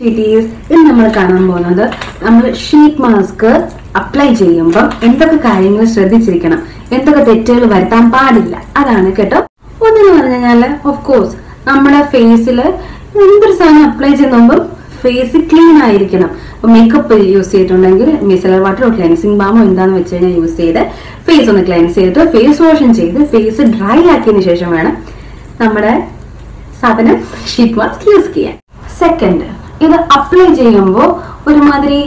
Cities ഇന്ന് നമ്മൾ കാണാൻ പോകുന്നത് നമ്മൾ ഷീറ്റ് മാസ്ക് അപ്ലൈ ചെയ്യുമ്പോൾ എന്തൊക്കെ കാര്യങ്ങൾ ശ്രദ്ധിച്ചിരിക്കണം എന്തൊക്കെ തെറ്റുകൾ വരുത്താൻ പാടില്ല അതാണ് കേട്ടോ. ഒന്നെന്ന് പറഞ്ഞു കഴിഞ്ഞാൽ ഓഫ് കോഴ്സ് നമ്മുടെ ഫേസിൽ എന്തൊരു സാധനം അപ്ലൈ ചെയ്യുന്ന നോക്കുമ്പോൾ ഫേസ് ക്ലീൻ ആയിരിക്കണം. മേക്കപ്പ് യൂസ് ചെയ്തിട്ടുണ്ടെങ്കിൽ മിസലർ വാട്ടറോ ക്ലൻസിങ് ബാമോ എന്താന്ന് വെച്ച് കഴിഞ്ഞാൽ യൂസ് ചെയ്ത് ഫേസ് ഒന്ന് ക്ലൻസ് ചെയ്തിട്ട് ഫേസ് വാഷൻ ചെയ്ത് ഫേസ് ഡ്രൈ ആക്കിയതിന് ശേഷം വേണം നമ്മുടെ സാധനം ഷീറ്റ് മാസ്ക് യൂസ് ചെയ്യാൻ. സെക്കൻഡ് ഇത് അപ്ലൈ ചെയ്യുമ്പോൾ ഒരുമാതിരി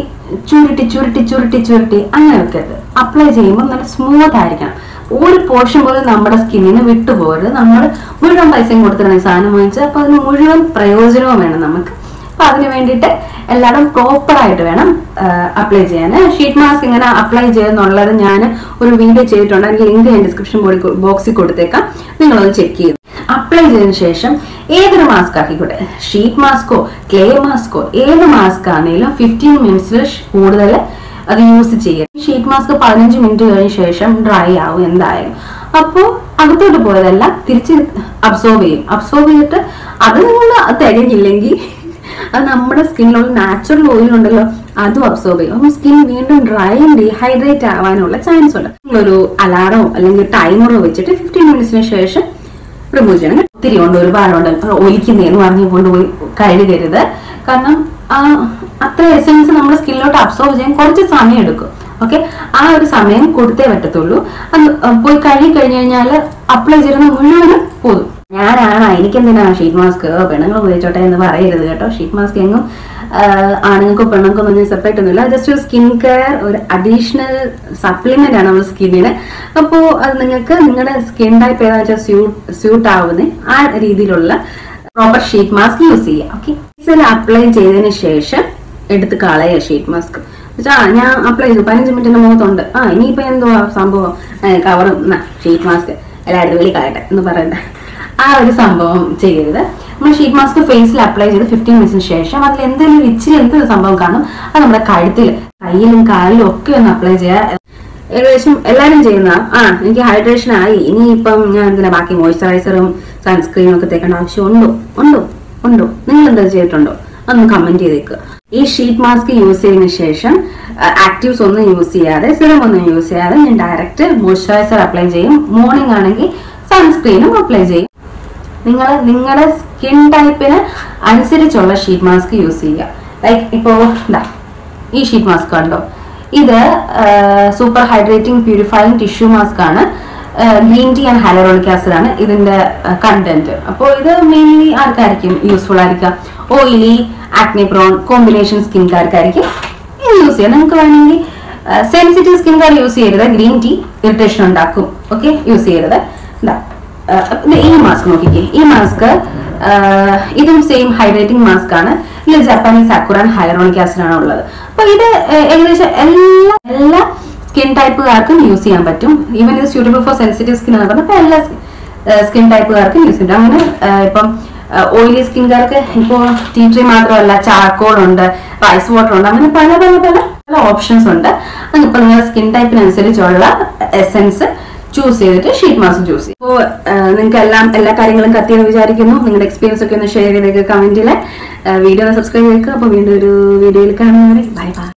ചുരുട്ടി ചുരുട്ടി ചുരുട്ടി ചുരുട്ടി അങ്ങനെ വെക്കരുത്. അപ്ലൈ ചെയ്യുമ്പോൾ നല്ല സ്മൂത്ത് ആയിരിക്കണം. ഒരു പോർഷൻ പോലും നമ്മുടെ സ്കിന്നിന് വിട്ടുപോകരുത്. നമ്മൾ മുഴുവൻ പൈസയും കൊടുത്തിട്ടാണ് സാധനം വാങ്ങിച്ചത് അപ്പൊ അതിന് മുഴുവൻ പ്രയോജനവും വേണം നമുക്ക്. അപ്പൊ അതിന് വേണ്ടിയിട്ട് എല്ലാവരും പ്രോപ്പർ ആയിട്ട് വേണം അപ്ലൈ ചെയ്യാൻ ഷീറ്റ് മാസ്ക് ഇങ്ങനെ അപ്ലൈ ചെയ്യുന്നുള്ളത് ഞാൻ ഒരു വീഡിയോ ചെയ്തിട്ടുണ്ട്. അതിന്റെ ലിങ്ക് ഞാൻ ഡിസ്ക്രിപ്ഷൻ ബോക്സിൽ കൊടുത്തേക്കാം. നിങ്ങളത് ചെക്ക് ചെയ്തു അപ്ലൈ ചെയ്തതിന് ശേഷം ഏതൊരു മാസ്ക് ആക്കിക്കോട്ടെ ഷീറ്റ് മാസ്കോ ക്ലേ മാസ്കോ ഏത് മാസ്ക് ആണെങ്കിലും ഫിഫ്റ്റീൻ മിനിറ്റ്സിൽ കൂടുതൽ അത് യൂസ് ചെയ്യുക ഷീറ്റ് മാസ്ക് പതിനഞ്ച് മിനിറ്റ് കഴിഞ്ഞ ശേഷം ഡ്രൈ ആവും എന്തായാലും. അപ്പോൾ അകത്തോട്ട് പോയതെല്ലാം തിരിച്ച് അബ്സോർബ് ചെയ്യും. അബ്സോർബ് ചെയ്തിട്ട് അത് നിങ്ങൾ തികഞ്ഞില്ലെങ്കിൽ അത് നമ്മുടെ സ്കിന്നിലുള്ള നാച്ചുറൽ ഓയിൽ ഉണ്ടല്ലോ അതും അബ്സോർബ് ചെയ്യും. അപ്പം സ്കിൻ വീണ്ടും ഡ്രൈ ഡീഹൈഡ്രേറ്റ് ആവാനുള്ള ചാൻസ് ഉണ്ട്. ഒരു അലാറോ അല്ലെങ്കിൽ ടൈമറോ വെച്ചിട്ട് ഫിഫ്റ്റീൻ മിനിറ്റ്സിന് ശേഷം റിമൂവ് ചെയ്യണം. ഒത്തിരി ഉണ്ട് ഒരുപാടുണ്ട് ഒലിക്കുന്നതെന്ന് പറഞ്ഞു കൊണ്ടുപോയി കഴുകരുത്. കാരണം അത്ര എസെൻസ് നമ്മുടെ സ്കിന്നിലോട്ട് അബ്സോർബ് ചെയ്യാൻ കുറച്ച് സമയം എടുക്കും. ഓക്കെ ആ ഒരു സമയം കൊടുത്തേ പറ്റത്തുള്ളൂ. അത് പോയി കഴുകി കഴിഞ്ഞു കഴിഞ്ഞാൽ അപ്ലൈ ചെയ്യുന്ന മുഴുവനും പോകും എനിക്കെന്തിനാ ഷീറ്റ് മാസ്ക് പെണ്ണുങ്ങൾ ഉപയോഗിച്ചോട്ടെ എന്ന് പറയരുത് കേട്ടോ. ഷീറ്റ് മാസ്ക് എങ്ങും ആണുങ്ങൾക്കോ പെണ്ണുങ്ങൾക്കോ ഒന്നും സെപ്പറേറ്റ് ഒന്നുമില്ല. ജസ്റ്റ് ഒരു സ്കിൻ കെയർ ഒരു അഡീഷണൽ സപ്ലിമെന്റ് ആണ് നമ്മുടെ സ്കിന്നിന് അപ്പോൾ അത് നിങ്ങൾക്ക് നിങ്ങളുടെ സ്കിൻ ടൈപ്പ് ഏതാ വെച്ചാൽ സ്യൂട്ട് സ്യൂട്ട് ആവുന്ന ആ രീതിയിലുള്ള പ്രോപ്പർ ഷീറ്റ് മാസ്ക് യൂസ് ചെയ്യുക ഓക്കെ അപ്ലൈ ചെയ്തതിന് ശേഷം എടുത്ത് കളയുക ഷീറ്റ് മാസ്ക് ആ ഞാൻ അപ്ലൈ ചെയ്തു. പതിനഞ്ച് മിനിറ്റിന്റെ മുഖത്തുണ്ട്. ആ ഇനിയിപ്പോ എന്തുവാ സംഭവം? കവറും ഷീറ്റ് മാസ്ക് എല്ലായിടത്തും വെളി കളയട്ടെ എന്ന് പറയട്ടെ. ആ ഒരു സംഭവം ചെയ്യരുത്. നമ്മൾ ഷീറ്റ് മാസ്ക് ഫേസിൽ അപ്ലൈ ചെയ്ത് ഫിഫ്റ്റീൻ മിനിറ്റ്സിന് ശേഷം അതിൽ എന്തെങ്കിലും ഇച്ചിരി എന്തൊരു സംഭവം കാണും അത് നമ്മുടെ കഴുത്തിൽ കയ്യിലും കാലിലും ഒക്കെ ഒന്ന് അപ്ലൈ ചെയ്യുക ഏകദേശം എല്ലാവരും ചെയ്യുന്ന ആ എനിക്ക് ഹൈഡ്രേഷൻ ആയി. ഇനിയിപ്പം ഞാൻ എന്തിനാ ബാക്കി മോയ്സ്ചറൈസറും സൺസ്ക്രീനും ഒക്കെ തേക്കേണ്ട ആവശ്യം ഉണ്ടോ? ഉണ്ടോ? ഉണ്ടോ? നിങ്ങൾ എന്താ ചെയ്തിട്ടുണ്ടോ? അതൊന്ന് കമന്റ് ചെയ്തേക്കുക ഈ ഷീറ്റ് മാസ്ക് യൂസ് ചെയ്തതിനു ശേഷം ആക്റ്റീവ്സ് ഒന്നും യൂസ് ചെയ്യാതെ സിറം ഒന്നും യൂസ് ചെയ്യാതെ ഞാൻ ഡയറക്റ്റ് മോയ്സ്ചറൈസർ അപ്ലൈ ചെയ്യും. മോർണിംഗ് ആണെങ്കിൽ സൺസ്ക്രീനും അപ്ലൈ ചെയ്യും. നിങ്ങൾ നിങ്ങളുടെ സ്കിൻ ടൈപ്പിന് അനുസരിച്ചുള്ള ഷീറ്റ് മാസ്ക് യൂസ് ചെയ്യുക. ലൈക്ക് ഇപ്പോൾ ഈ ഷീറ്റ് മാസ്ക് കണ്ടോ? ഇത് super hydrating purifying tissue mask ആണ്. Green tea and hyaluronic acid ആണ് ഇതിന്റെ കണ്ടന്റ് അപ്പോൾ ഇത് മെയിൻലി ആർക്കായിരിക്കും യൂസ്ഫുൾ ആയിരിക്കാം? ഓയിലി ആക്നെ പ്രോൺ കോമ്പിനേഷൻ സ്കിൻകാർക്കായിരിക്കും ഇത് യൂസ് ചെയ്യാം. നിങ്ങൾക്ക് വേണമെങ്കിൽ സെൻസിറ്റീവ് സ്കിൻകാർ യൂസ് ചെയ്യരുത്. ഗ്രീൻ ടീ ഇറിറ്റേഷൻ ഉണ്ടാക്കും. ഓക്കെ യൂസ് ചെയ്യരുത്. എന്താ ഈ മാസ്ക് നോക്കിക്കേ. ഈ മാസ്ക് ഇതും സെയിം ഹൈഡ്രേറ്റിംഗ് മാസ്ക് ആണ്. ഇതിൽ ജപ്പാനീസ് അക്കുറാൻ ഹൈറോണിക് ആസിഡ് ആണ് ഉള്ളത്. അപ്പൊ ഇത് ഏകദേശം എല്ലാ എല്ലാ സ്കിൻ ടൈപ്പുകാർക്കും യൂസ് ചെയ്യാൻ പറ്റും. ഈവൻ ഇത് സ്യൂട്ടബിൾ ഫോർ സെൻസിറ്റീവ് സ്കിൻ എന്ന് പറഞ്ഞപ്പോൾ എല്ലാ സ്കിൻ ടൈപ്പുകാർക്കും യൂസ് ചെയ്യാം. അങ്ങനെ ഇപ്പം ഓയിലി സ്കിൻകാർക്ക് ഇപ്പോ ടീ ട്രീ മാത്രമല്ല ചാർക്കോൾ ഉണ്ട് റൈസ് വാട്ടർ ഉണ്ട് അങ്ങനെ പല പല പല പല ഓപ്ഷൻസ് ഉണ്ട്. അതിപ്പോൾ നിങ്ങളുടെ സ്കിൻ ടൈപ്പിനനുസരിച്ചുള്ള എസെൻസ് ചൂസ് ചെയ്തിട്ട് ഷീറ്റ് മാസ്ക് ചൂസ് ചെയ്യും. അപ്പോൾ നിങ്ങൾക്ക് എല്ലാം എല്ലാ കാര്യങ്ങളും കത്തിയെന്ന് വിചാരിക്കുന്നു. നിങ്ങളുടെ എക്സ്പീരിയൻസ് ഒക്കെ ഒന്ന് ഷെയർ ചെയ്തേക്ക് കമന്റിൽ വീഡിയോ സബ്സ്ക്രൈബ് ചെയ്തേക്കുക അപ്പോൾ വീണ്ടും ഒരു വീഡിയോയിൽ കാണുന്നവരെ ബൈ ബൈ